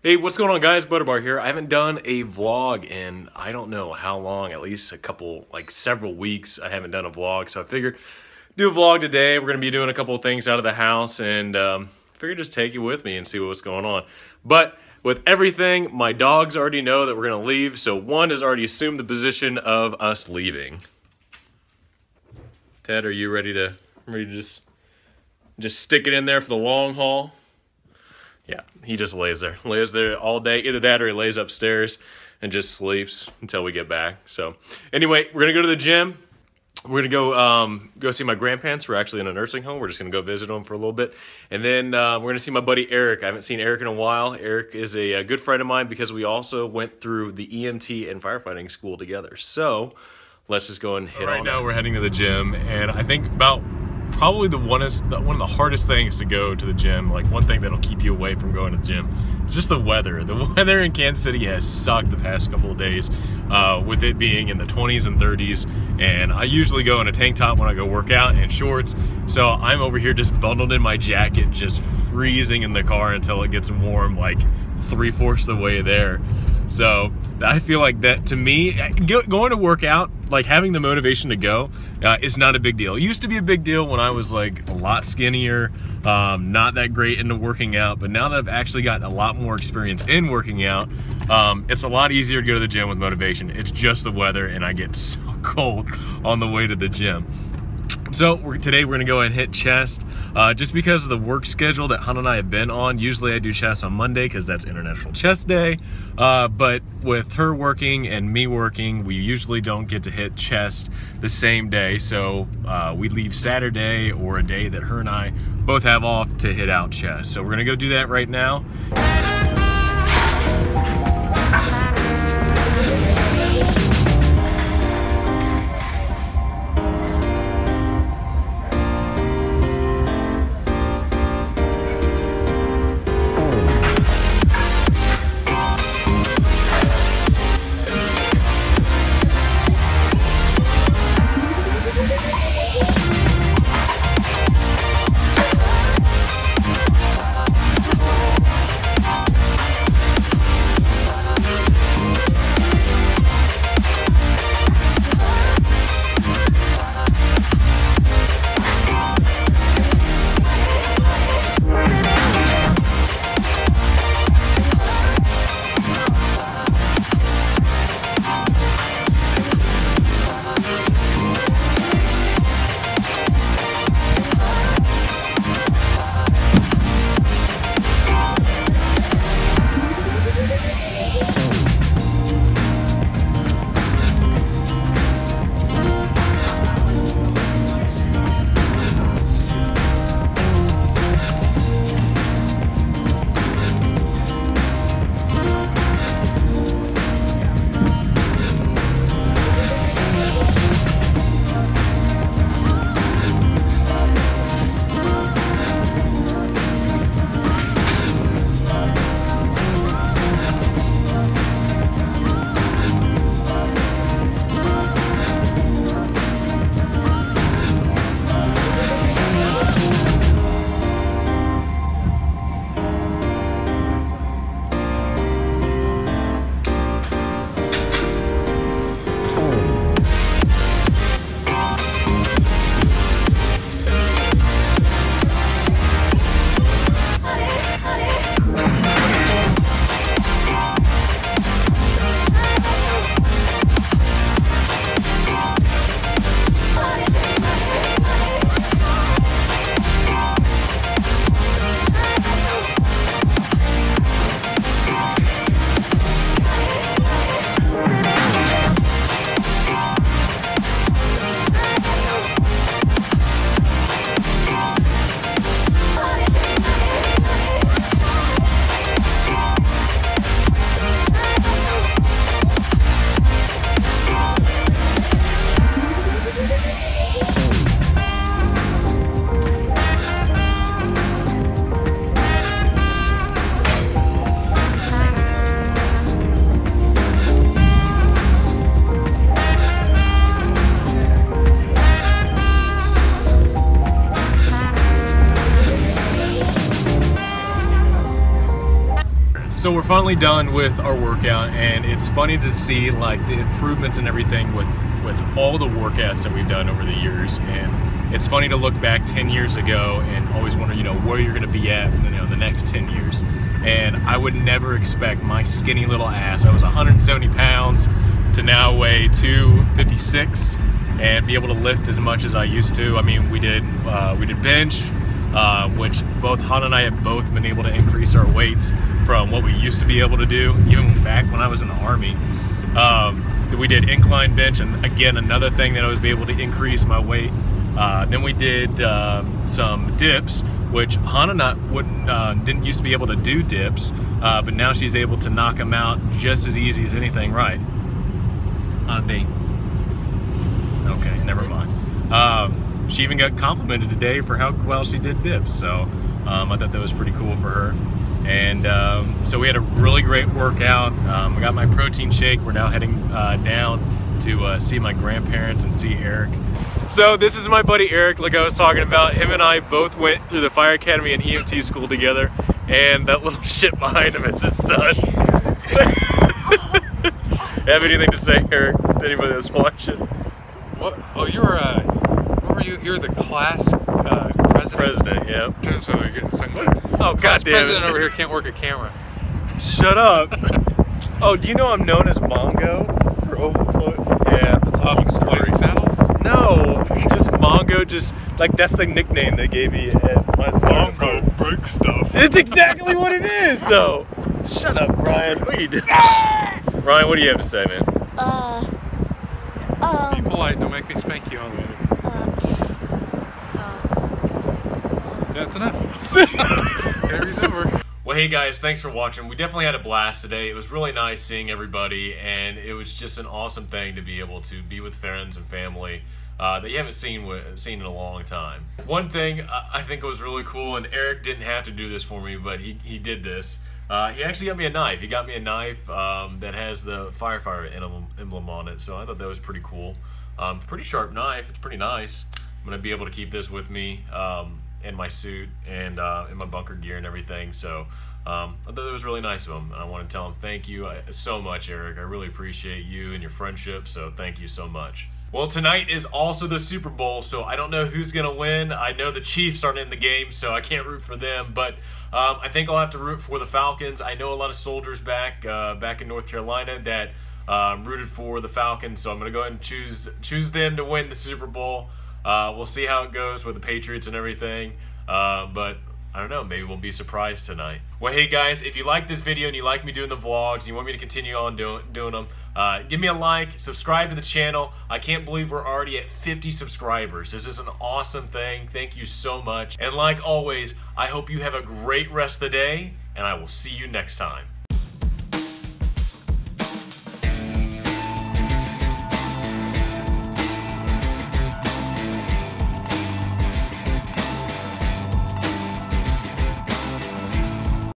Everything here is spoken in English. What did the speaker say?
Hey, what's going on guys? Butterbar here. I haven't done a vlog in I don't know how long, at least a couple, like several weeks I haven't done a vlog. So I figured do a vlog today. We're going to be doing a couple of things out of the house and um, figured just take you with me and see what's going on. But with everything, my dogs already know that we're going to leave. So one has already assumed the position of us leaving. Ted, are you ready to, ready to just, just stick it in there for the long haul? Yeah, he just lays there. Lays there all day. Either that or he lays upstairs and just sleeps until we get back. So anyway, we're gonna go to the gym. We're gonna go um, go see my grandparents. We're actually in a nursing home. We're just gonna go visit them for a little bit, and then uh, we're gonna see my buddy Eric. I haven't seen Eric in a while. Eric is a, a good friend of mine because we also went through the EMT and firefighting school together. So let's just go and hit. Right now, we're heading to the gym, and I think about probably the one is one of the hardest things to go to the gym. Like one thing that'll keep you away from going to the gym. It's just the weather. The weather in Kansas City has sucked the past couple of days, uh, with it being in the 20s and 30s. And I usually go in a tank top when I go work out and shorts. So I'm over here just bundled in my jacket, just freezing in the car until it gets warm, like three fourths of the way there. So I feel like that to me, going to work out, like having the motivation to go, uh, is not a big deal. It used to be a big deal when I was like a lot skinnier, um, not that great into working out. But now that I've actually gotten a lot more experience in working out, um, it's a lot easier to go to the gym with motivation. It's just the weather, and I get so cold on the way to the gym. So we're, today we're gonna go and hit chest. Uh, just because of the work schedule that Han and I have been on, usually I do chest on Monday because that's International Chest Day. Uh, but with her working and me working, we usually don't get to hit chest the same day. So uh, we leave Saturday or a day that her and I both have off to hit out chest. So we're gonna go do that right now. So we're finally done with our workout, and it's funny to see like the improvements and everything with with all the workouts that we've done over the years. And it's funny to look back 10 years ago and always wonder, you know, where you're going to be at, you know, the next 10 years. And I would never expect my skinny little ass. I was 170 pounds to now weigh 256 and be able to lift as much as I used to. I mean, we did uh, we did bench, uh, which both Han and I have both been able to increase our weights from what we used to be able to do, even back when I was in the Army. Um, we did incline bench, and again, another thing that I was able to increase my weight. Uh, then we did uh, some dips, which Hannah I wouldn't, uh, didn't used to be able to do dips, uh, but now she's able to knock them out just as easy as anything right. On a. Okay, never mind. Um, she even got complimented today for how well she did dips. So um, I thought that was pretty cool for her. And um, so we had a really great workout. Um, I got my protein shake. We're now heading uh, down to uh, see my grandparents and see Eric. So this is my buddy Eric, like I was talking about. Him and I both went through the fire academy and EMT school together. And that little shit behind him is his son. Have anything to say, Eric, to anybody that's watching? What? Oh, you're uh, what were you? You're the class uh, president. President, yeah. Turn this way, we're getting sunglasses. Oh, Class goddamn president it. over here can't work a camera. Shut up. oh, do you know I'm known as Mongo for overflow? Yeah, that's a long Blazing story. Saddles. No, just Mongo. Just like that's the nickname they gave me at my Mongo break stuff. It's exactly what it is, though. Shut up, Ryan. What are you doing? Ryan, what do you have to say, man? Uh, Um, Be polite. Don't make me spank you on the uh, That's enough. Interview's over. Well, hey guys, thanks for watching. We definitely had a blast today. It was really nice seeing everybody, and it was just an awesome thing to be able to be with friends and family uh, that you haven't seen with, seen in a long time. One thing I think was really cool, and Eric didn't have to do this for me, but he, he did this. Uh, he actually got me a knife. He got me a knife um, that has the firefighter emblem, emblem on it, so I thought that was pretty cool. Um, pretty sharp knife. It's pretty nice. I'm gonna be able to keep this with me. Um, in my suit and uh, in my bunker gear and everything. So um, I thought it was really nice of him, I want to tell him thank you so much, Eric. I really appreciate you and your friendship. So thank you so much. Well, tonight is also the Super Bowl, so I don't know who's gonna win. I know the Chiefs aren't in the game, so I can't root for them. But um, I think I'll have to root for the Falcons. I know a lot of soldiers back uh, back in North Carolina that um, rooted for the Falcons, so I'm gonna go ahead and choose choose them to win the Super Bowl. Uh, we'll see how it goes with the Patriots and everything. Uh, but I don't know, maybe we'll be surprised tonight. Well, hey guys, if you like this video and you like me doing the vlogs, and you want me to continue on doing, doing them, uh, give me a like, subscribe to the channel. I can't believe we're already at 50 subscribers. This is an awesome thing. Thank you so much. And like always, I hope you have a great rest of the day, and I will see you next time.